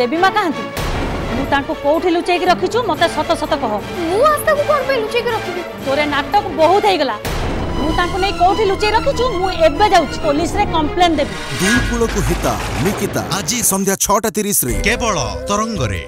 দেবীমা কাহান্তি মু তাঁকু কোউঠি লুচাইকি রাখিছু মতে সত সত কহ মু আস্তাকু কোন পে লুচাইকি রাখিবি তোরে নাটক বহুত হই গলা মু তাঁকু নেই কোউঠি লুচাই রাখিছু মু এবে যাউছি পুলিশ রে কমপ্লেন দেবি দুই কুলকু হিতা নিকিতা আজি সন্ধ্যা 6টা 30 রে কেবল তরঙ্গরে